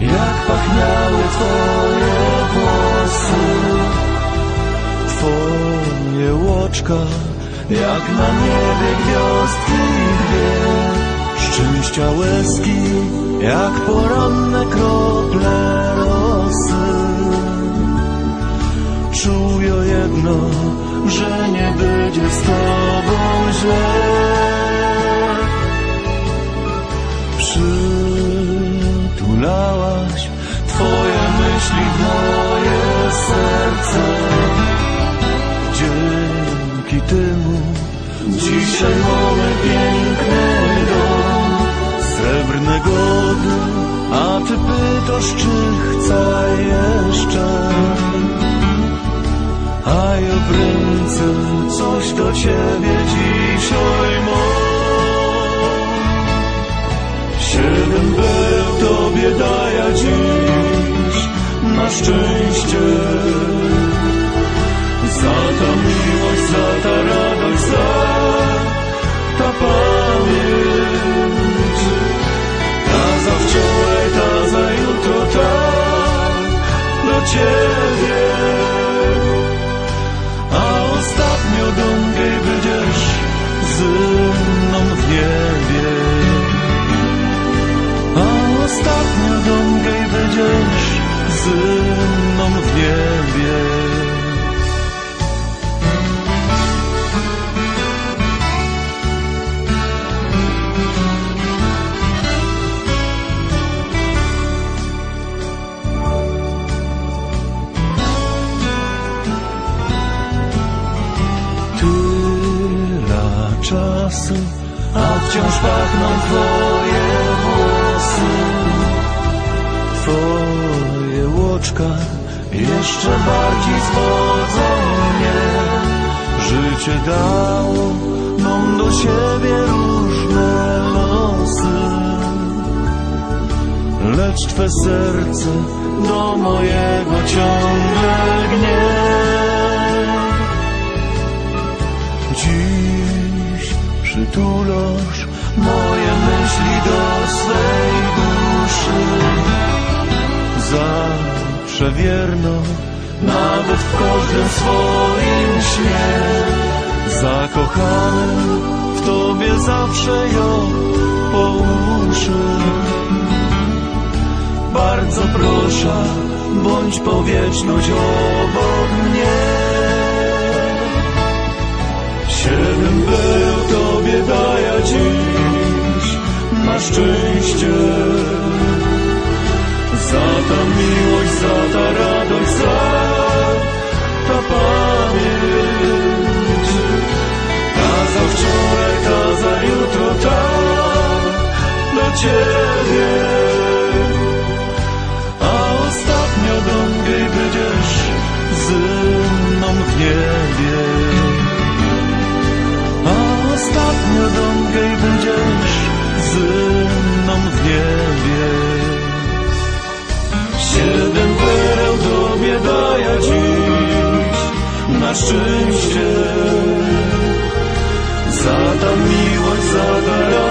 jak pachniały twoje włosy. Twoje łoczka, jak na niebie gwiazdki dwie. Szczęścia łezki, jak poranne kroki. Dzisiaj mamy piękny dom Srebrne gody, a ty pytasz czy chcę jeszcze a ja w ręce coś do ciebie dzisiaj mam. Siedem był tobie daję dziś na szczęście. Za ta do czasu, a wciąż pachną twoje włosy. Twoje łoczka jeszcze bardziej zwodzą mnie. Życie dało nam do siebie różne losy. Lecz twe serce do mojego ciągle gnie. Dziś przytulasz moje myśli do swej duszy. Zawsze wierno, nawet w każdym swoim śnie. Zakochany w tobie zawsze ją po uszy. Bardzo proszę, bądź powieczność obok mnie. Na szczęście. Za ta miłość, za ta radość, za ta pamięć. Szczęście. Za ta miłość, za ta.